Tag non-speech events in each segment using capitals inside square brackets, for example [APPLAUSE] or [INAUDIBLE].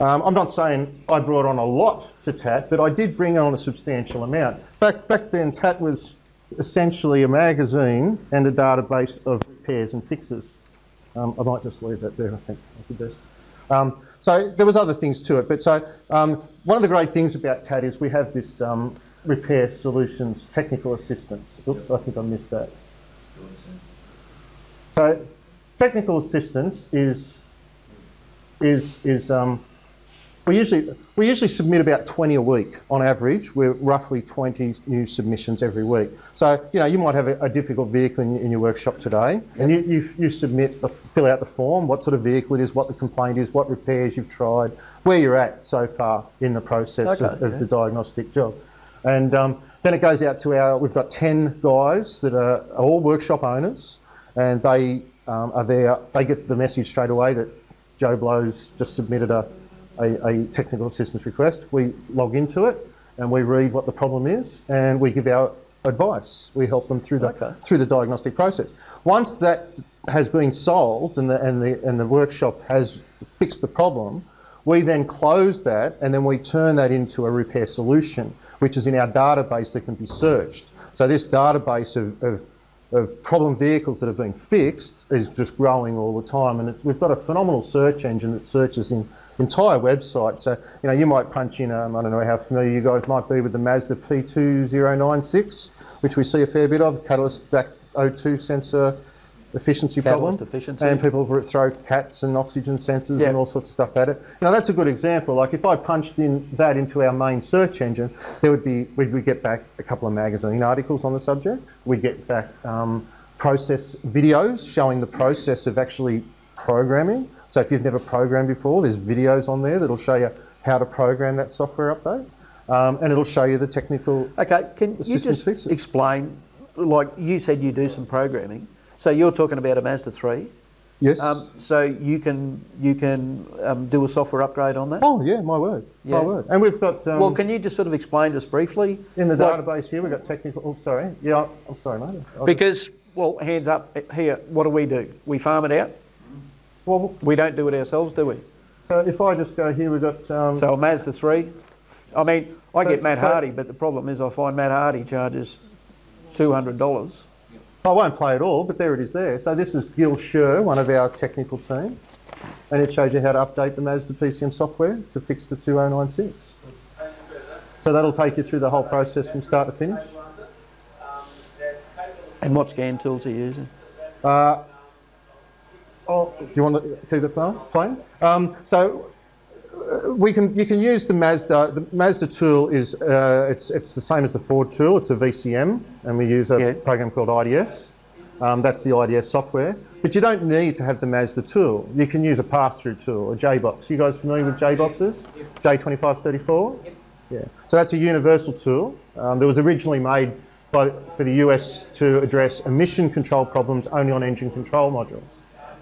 Um, I'm not saying I brought on a lot to TAT, but I did bring on a substantial amount. Back, back then, TAT was essentially a magazine and a database of repairs and fixes. Um, I might just leave that there, I think. I best. Um, so there was other things to it, but so um, one of the great things about TAT is we have this um, repair solutions technical assistance. Oops, I think I missed that. So technical assistance is is is um, we usually we usually submit about 20 a week on average. We're roughly 20 new submissions every week. So you know you might have a, a difficult vehicle in, in, your workshop today, and you, you, you submit fill out the form, what sort of vehicle it is, what the complaint is, what repairs you've tried, where you're at so far in the process okay, of, of the diagnostic job, and um, then it goes out to our. We've got 10 guys that are all workshop owners, and they um, are there. They get the message straight away that Joe Blow's just submitted a a, a, technical assistance request, we log into it and we read what the problem is and we give our advice. We help them through the okay. through the diagnostic process. Once that has been solved and the and the and the workshop has fixed the problem, we then close that and then we turn that into a repair solution, which is in our database that can be searched. So this database of, of of problem vehicles that have been fixed is just growing all the time, and it, we've got a phenomenal search engine that searches in entire website. So, you know, you might punch in, um, I don't know how familiar you guys might be with the Mazda P2096, which we see a fair bit of, catalyst back O2 sensor efficiency catalyst problem. Efficiency. And people throw cats and oxygen sensors and all sorts of stuff at it. You know, that's a good example. Like if I punched in that into our main search engine, there would be, we'd, we'd get back a couple of magazine articles on the subject. We'd get back um, process videos showing the process of actually programming. So if you've never programmed before, there's videos on there that'll show you how to program that software update. Um, and it'll show you the technical Okay, can you just fixes. explain, like you said you do some programming, so you're talking about a Mazda 3? Yes. Um, so you can you can um, do a software upgrade on that? Oh yeah, my word, yeah. my word. And we've got. Um, well, can you just sort of explain to us briefly? In the database here, we've got technical. Oh, sorry. Yeah, I'm sorry, mate. I'll because well, hands up here. What do we do? We farm it out. Well, we don't do it ourselves, do we? So if I just go here, we've got. Um, so a Mazda 3. I mean, I get Matt so, Hardy, but the problem is I find Matt Hardy charges $200. I won't play it all, but there it is there. So this is Gil Scher, one of our technical team, and it shows you how to update the Mazda PCM software to fix the 2096. So that'll take you through the whole process from start to finish. And what scan tools are you using? Uh, Oh, do you want to keep the playing? Um, so uh, we can you can use the Mazda. The Mazda tool is uh, it's it's the same as the Ford tool. It's a VCM, and we use a yeah. program called IDS. Um, that's the IDS software. But you don't need to have the Mazda tool. You can use a pass-through tool, a JBox. You guys familiar with JBoxes? J2534. Yeah. So that's a universal tool. Um, that was originally made by, for the US to address emission control problems only on engine control modules.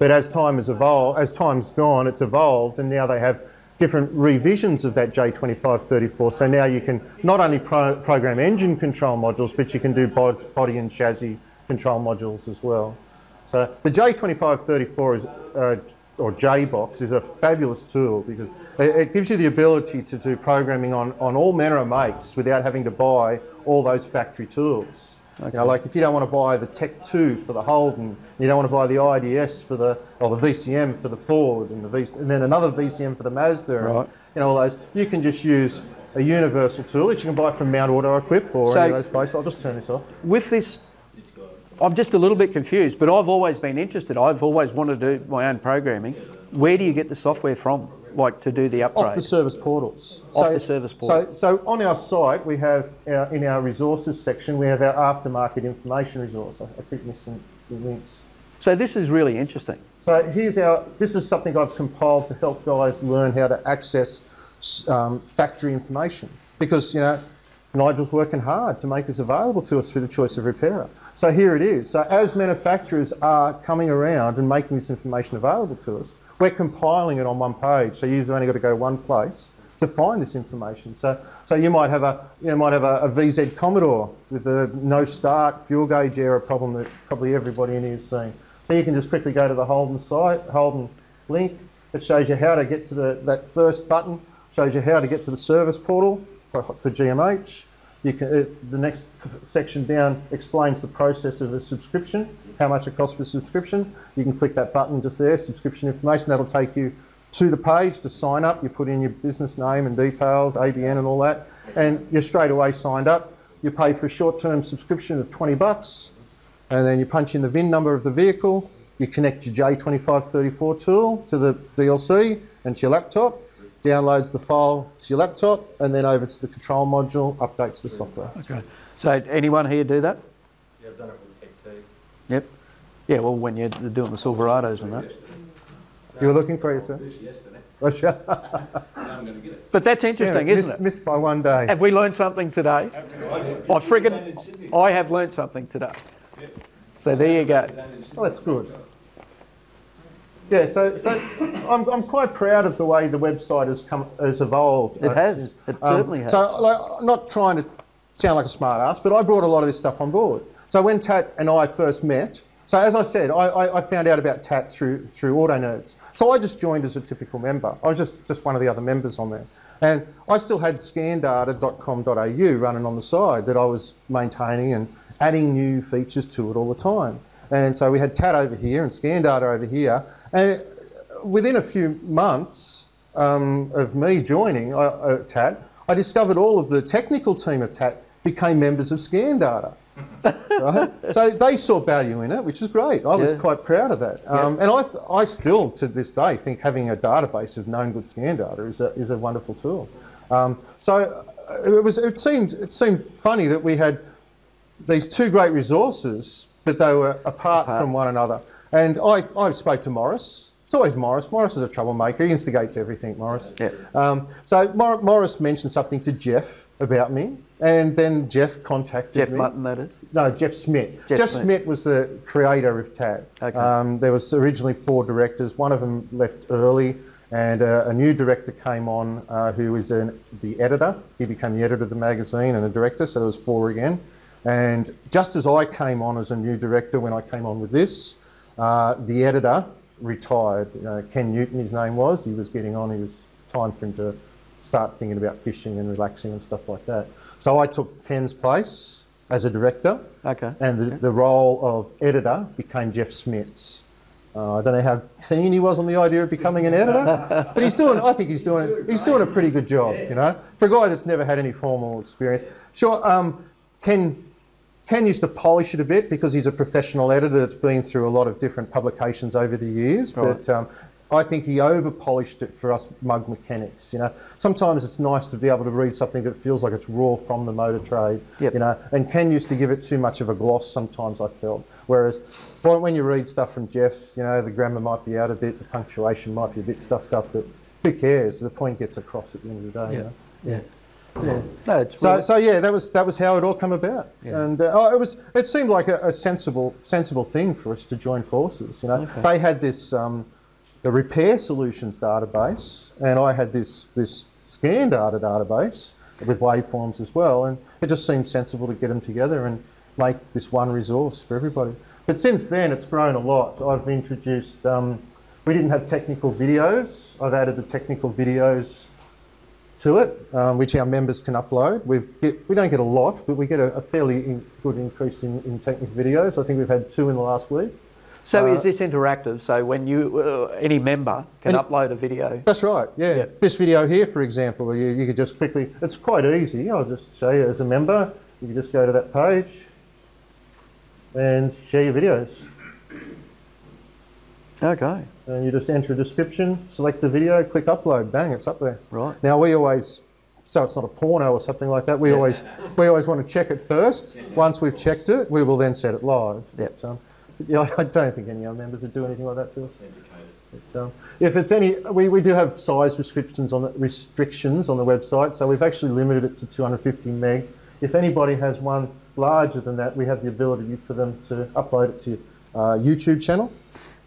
But as time has evolved, as time's gone, it's evolved, and now they have different revisions of that J2534. So now you can not only pro program engine control modules, but you can do body and chassis control modules as well. So the J2534 is, uh, or JBox is a fabulous tool because it gives you the ability to do programming on, on all manner of makes without having to buy all those factory tools. Okay. Like if you don't want to buy the Tech 2 for the Holden, you don't want to buy the IDS for the, or the VCM for the Ford, and, the v, and then another VCM for the Mazda, right. and you know, all those, you can just use a universal tool that you can buy from Mount Auto Equip or so any of those places. I'll just turn this off. With this, I'm just a little bit confused, but I've always been interested. I've always wanted to do my own programming. Where do you get the software from? Like to do the upgrade? Off the service portals. Off so, the service portal. So, so on our site, we have our, in our resources section, we have our aftermarket information resource. I, I think there's some links. So this is really interesting. So here's our. This is something I've compiled to help guys learn how to access um, factory information because you know Nigel's working hard to make this available to us through the choice of repairer. So here it is. So as manufacturers are coming around and making this information available to us, we're compiling it on one page, so you've only got to go one place to find this information. So, so you might have a you know, might have a, a VZ Commodore with the no start fuel gauge error problem that probably everybody in here is seeing. So you can just quickly go to the Holden site, Holden link, It shows you how to get to the, that first button, shows you how to get to the service portal for, for GMH. You can, it, the next section down explains the process of a subscription, how much it costs for subscription. You can click that button just there, subscription information. That'll take you to the page to sign up. You put in your business name and details, ABN and all that, and you're straight away signed up. You pay for a short-term subscription of 20 bucks, and then you punch in the VIN number of the vehicle. You connect your J2534 tool to the DLC and to your laptop. Downloads the file to your laptop, and then over to the control module, updates the software. Okay. So anyone here do that? Yeah, I've done it with Tech T. Yep. Yeah, well, when you're doing the Silverados and that. You were looking for it, sir? Yesterday. [LAUGHS] Was you? I'm going to get it. But that's interesting, Yeah, isn't missed, it? missed by one day. Have we learned something today? I friggin', I have learned something today. So there you go. Oh, that's good. Yeah, so, so I'm, I'm quite proud of the way the website has come has evolved. It has. It um, certainly has. So, like, I'm not trying to sound like a smart ass, but I brought a lot of this stuff on board. So when Tat and I first met, so as I said, I, I, I found out about Tat through through Auto Nerds. So I just joined as a typical member. I was just, just one of the other members on there. And I still had scandata.com.au running on the side that I was maintaining and adding new features to it all the time. And so we had TAT over here and ScanData over here. And within a few months um, of me joining uh, uh, TAT, I discovered all of the technical team of TAT became members of ScanData. [LAUGHS] right? So they saw value in it, which is great. I was Yeah. quite proud of that. Um, And I, th- I still, to this day, think having a database of known good scan data is a, is a wonderful tool. Um, so uh, it, was, it, seemed, it seemed funny that we had these two great resources, but they were apart, Apart. from one another. And I, I spoke to Morris. It's always Morris. Morris is a troublemaker. He instigates everything, Morris. Yeah. Um, so Mor- Morris mentioned something to Jeff about me, and then Jeff contacted Jeff me. Mutton, that is. No, Jeff Smith. Jeff Jeff, Smith. Smith. was the creator of TAT. Okay. Um, there was originally four directors. One of them left early, and uh, a new director came on uh, who is an, the editor. He became the editor of the magazine and a director, so there was four again. And just as I came on as a new director, when I came on with this, uh, the editor retired. Uh, Ken Newton, his name was. He was getting on. He was time for him to start thinking about fishing and relaxing and stuff like that. So I took Ken's place as a director. Okay. And the, the role of editor became Jeff Smith's. Uh, I don't know how keen he was on the idea of becoming an editor, [LAUGHS] but he's doing. I think he's doing. He's doing a pretty good job, you know, for a guy that's never had any formal experience. Sure, um, Ken. Ken used to polish it a bit because he's a professional editor that's been through a lot of different publications over the years. Right. But um, I think he over polished it for us mug mechanics. You know, sometimes it's nice to be able to read something that feels like it's raw from the motor trade. Yep. You know, and Ken used to give it too much of a gloss sometimes, I felt. Whereas when you read stuff from Jeff, you know, the grammar might be out a bit, the punctuation might be a bit stuffed up, but who cares? The point gets across at the end of the day. you know? Yeah. Yeah. No, So, so yeah, that was that was how it all come about, Yeah. and uh, oh, it was it seemed like a, a sensible sensible thing for us to join forces. You know, Okay. they had this um, the repair solutions database, and I had this this scan data database with waveforms as well, and it just seemed sensible to get them together and make this one resource for everybody. But since then, it's grown a lot. I've introduced. Um, we didn't have technical videos. I've added the technical videos to it, um, which our members can upload. we get, we don't get a lot, but we get a, a fairly in, good increase in, in technical videos. I think we've had two in the last week. so uh, is this interactive? So when you, uh, any member can Any- upload a video? That's right, yeah. Yeah. This video here, for example, you, you could just quickly, it's quite easy. I'll just show you as a member. You can just go to that page and share your videos. Okay. And you just enter a description, select the video, click upload, bang, it's up there. Right. Now we always, so it's not a porno or something like that. We always, we always want to check it first. Once we've checked it, we will then set it live. Yep. But, um, yeah, [LAUGHS] I don't think any of our members would do anything like that to us. But, um, if it's any, we, we do have size restrictions on the restrictions on the website, so we've actually limited it to 250 meg. If anybody has one larger than that, we have the ability for them to upload it to uh, YouTube channel,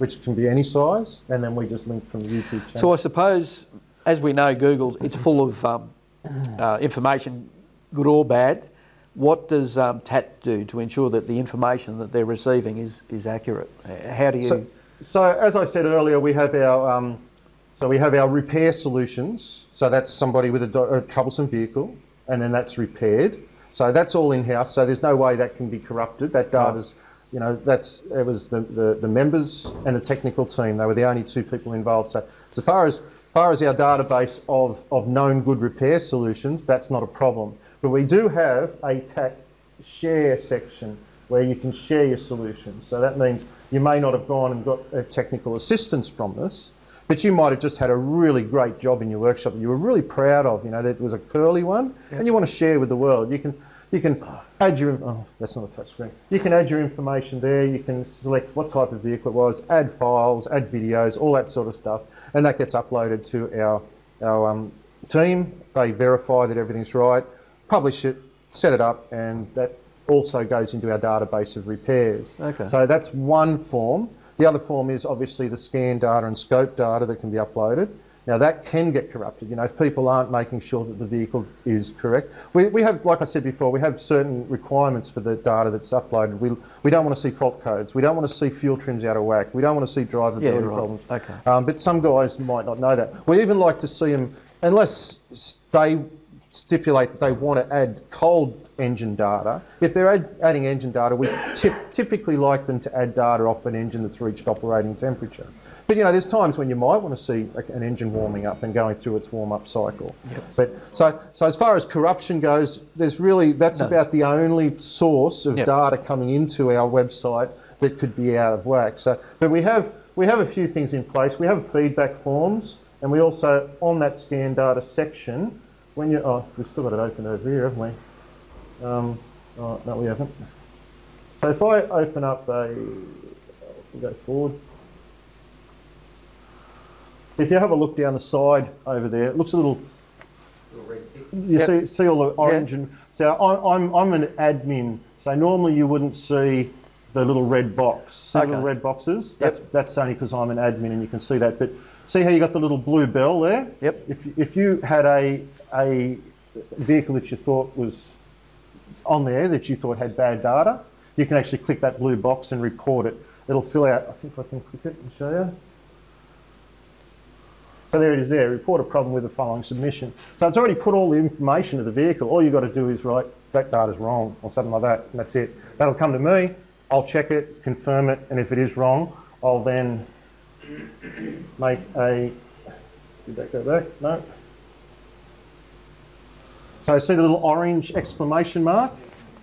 which can be any size, and then we just link from the YouTube channel. So I suppose, as we know, Google, it's full of um, uh, information, good or bad. What does um, TAT do to ensure that the information that they're receiving is, is accurate? How do you... So, so as I said earlier, we have our um, So we have our repair solutions. So that's somebody with a, a troublesome vehicle, and then that's repaired. So that's all in house. So there's no way that can be corrupted. That data's, you know, that's it was the, the, the members and the technical team. They were the only two people involved. So as far as far as our database of, of known good repair solutions, that's not a problem. But we do have a TAT share section where you can share your solutions. So that means you may not have gone and got technical assistance from this, but you might have just had a really great job in your workshop that you were really proud of. You know, that was a curly one, and you want to share with the world. You can you can add your oh that's not a touch screen. You can add your information there. You can select what type of vehicle it was, add files, add videos, all that sort of stuff, and that gets uploaded to our our um, team. They verify that everything's right, publish it, set it up, and that also goes into our database of repairs. Okay. So that's one form. The other form is obviously the scan data and scope data that can be uploaded. Now that can get corrupted, you know, if people aren't making sure that the vehicle is correct. We, we have, like I said before, we have certain requirements for the data that's uploaded. We, we don't want to see fault codes. We don't want to see fuel trims out of whack. We don't want to see drivability Yeah, right. problems. Okay. Um, but some guys might not know that. We even like to see them, unless they stipulate that they want to add cold engine data. If they're add, adding engine data, we typically like them to add data off an engine that's reached operating temperature. But you know, there's times when you might want to see an engine warming up and going through its warm-up cycle. But so, so as far as corruption goes, there's really that's about the only source of Yep. data coming into our website that could be out of whack. So, but we have we have a few things in place. We have feedback forms, and we also on that scan data section. When you oh, we've still got it open over here, haven't we? Um, oh, no, we haven't. So if I open up a, we'll go forward. If you have a look down the side over there, it looks a little Little red tick. you Yep. see, see all the orange and so I'm, I'm, I'm an admin. So normally you wouldn't see the little red box. See the little red boxes? That's that's only because I'm an admin and you can see that. But see how you got the little blue bell there? Yep. If you- if you had a a vehicle that you thought was on there that you thought had bad data, you can actually click that blue box and report it. It'll fill out. I think I can click it and show you. So there it is there, report a problem with the following submission. So it's already put all the information of the vehicle. All you've got to do is write, that data's wrong, or something like that, and that's it. That'll come to me, I'll check it, confirm it, and if it is wrong, I'll then make a, did that go back? No. So see the little orange exclamation mark?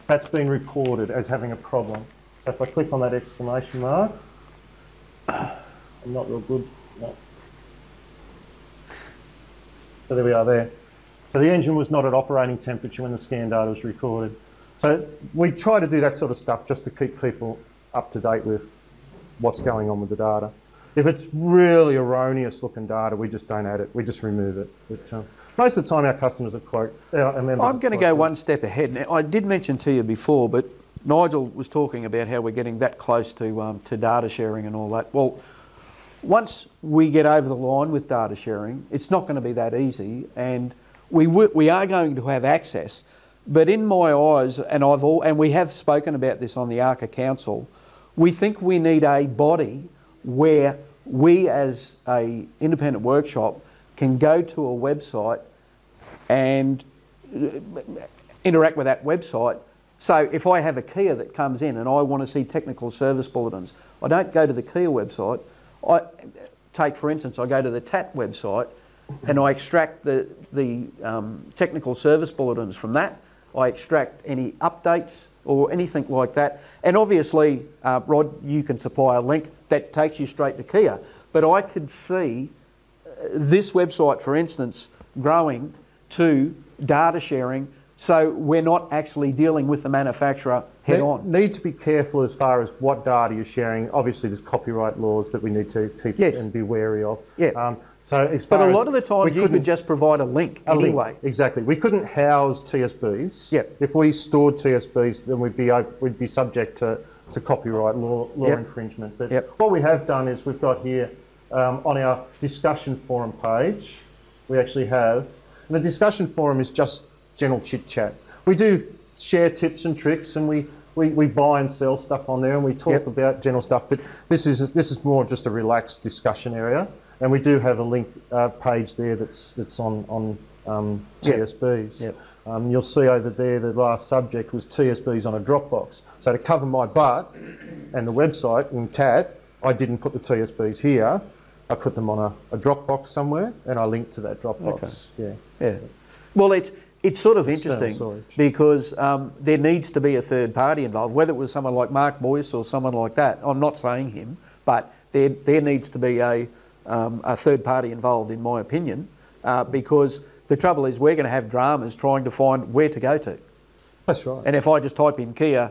That's been reported as having a problem. So if I click on that exclamation mark, I'm not real good, no. So there we are there. So the engine was not at operating temperature when the scan data was recorded. So we try to do that sort of stuff just to keep people up to date with what's going on with the data. If it's really erroneous looking data, we just don't add it. We just remove it. But, um, most of the time, our customers are our I'm going to go one step ahead. Now, I did mention to you before, but Nigel was talking about how we're getting that close to, um, to data sharing and all that. Well, once we get over the line with data sharing, it's not going to be that easy, and we, we are going to have access. But in my eyes, and I've all, and we have spoken about this on the ARCA Council, we think we need a body where we, as a independent workshop, can go to a website and uh, interact with that website. So if I have a Kia that comes in and I want to see technical service bulletins, I don't go to the Kia website. I take, for instance, I go to the TAT website and I extract the, the um, technical service bulletins from that. I extract any updates or anything like that. And obviously, uh, Rod, you can supply a link that takes you straight to Kia. But I could see this website, for instance, growing to data sharing, so we're not actually dealing with the manufacturer head Ne- on. Need to be careful as far as what data you're sharing. Obviously, there's copyright laws that we need to keep Yes. and be wary of. Yeah. Um, so But a lot of the times you couldn't- just provide a link a link, anyway. Exactly. We couldn't house TSBs. Yep. If we stored TSBs, then we'd be we'd be subject to, to copyright law, law Yep. infringement. But Yep. what we have done is we've got here um, on our discussion forum page, we actually have, and the discussion forum is just general chit chat. We do share tips and tricks, and we. We, we buy and sell stuff on there and we talk Yep. about general stuff, but this is this is more just a relaxed discussion area. And we do have a link uh, page there that's that's on on um, TSBs. Yep. Um, you'll see over there the last subject was TSBs on a Dropbox. So to cover my butt and the website in TAT, I didn't put the TSBs here. I put them on a, a Dropbox somewhere, and I linked to that Dropbox. Okay. Yeah. Yeah. Well, it's it's sort of interesting because um, there needs to be a third party involved, whether it was someone like Mark Boyce or someone like that. I'm not saying him, but there there needs to be a um, a third party involved, in my opinion, uh, because the trouble is we're going to have dramas trying to find where to go to. That's right. And if I just type in Kia,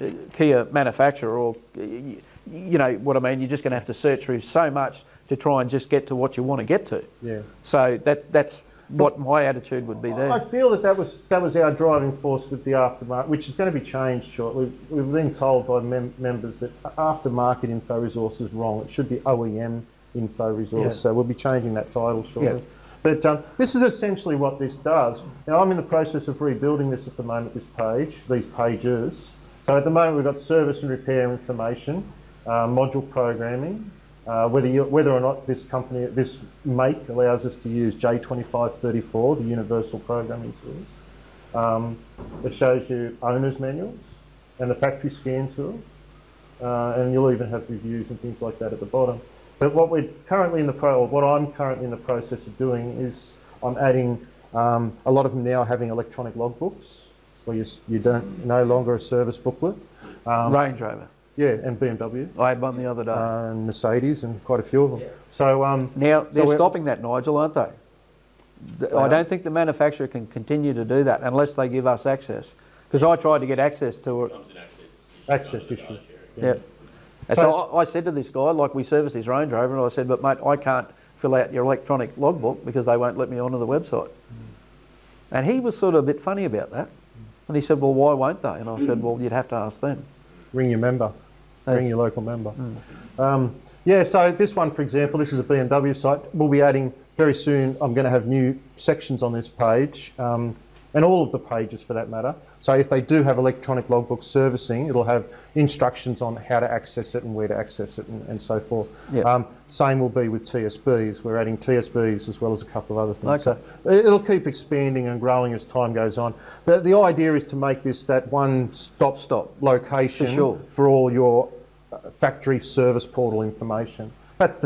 uh, Kia manufacturer, or y- you know what I mean, you're just going to have to search through so much to try and just get to what you want to get to. yeah. So that that's what my attitude would be there. I feel that that was that was our driving force with the aftermarket, which is going to be changed shortly. We've been told by mem- members that aftermarket info resource is wrong. It should be OEM info resource. Yeah. So we'll be changing that title shortly. Yeah. But um, this is essentially what this does. Now I'm in the process of rebuilding this at the moment. This page, these pages. So at the moment we've got service and repair information, uh, module programming, uh, whether you, whether or not this company, this make allows us to use J2534, the universal programming tools. Um, it shows you owner's manuals and the factory scan tool, uh, and you'll even have reviews and things like that at the bottom. But what we're currently in the pro, what I'm currently in the process of doing is I'm adding um, a lot of them now having electronic logbooks, where you, you don't no longer a service booklet. Um, Range Rover. Yeah, and BMW I had one the other day. uh, and Mercedes and quite a few of them. So um, now they're we're- stopping that, Nigel, aren't they? The- I don't think the manufacturer can continue to do that unless they give us access. Because I tried to get access to it. access. access issue. Yeah. And so I, I said to this guy, like we service his Range Rover, and I said, but mate, I can't fill out your electronic logbook because they won't let me onto the website. And he was sort of a bit funny about that. And he said, well, why won't they? And I said, well, you'd have to ask them. ring your member, Hey. Ring your local member. Um, yeah, so this one, for example, this is a BMW site. We'll be adding very soon. I'm going to have new sections on this page, um, and all of the pages for that matter. So if they do have electronic logbook servicing, it'll have instructions on how to access it and where to access it, and, and so forth. Yeah. Um, same will be with TSBs. We're adding TSBs as well as a couple of other things. Okay. So it- it'll keep expanding and growing as time goes on. But the idea is to make this that one-stop Stop. location For sure. for all your uh, factory service portal information. That's the